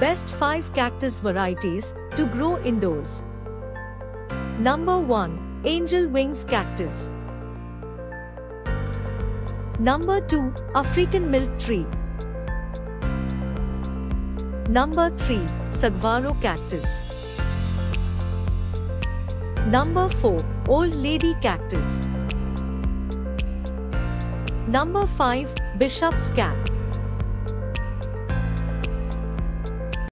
Best 5 cactus varieties to grow indoors. Number 1. Angel Wings Cactus. Number 2. African Milk Tree. Number 3. Saguaro Cactus. Number 4. Old Lady Cactus. Number 5. Bishop's Cap.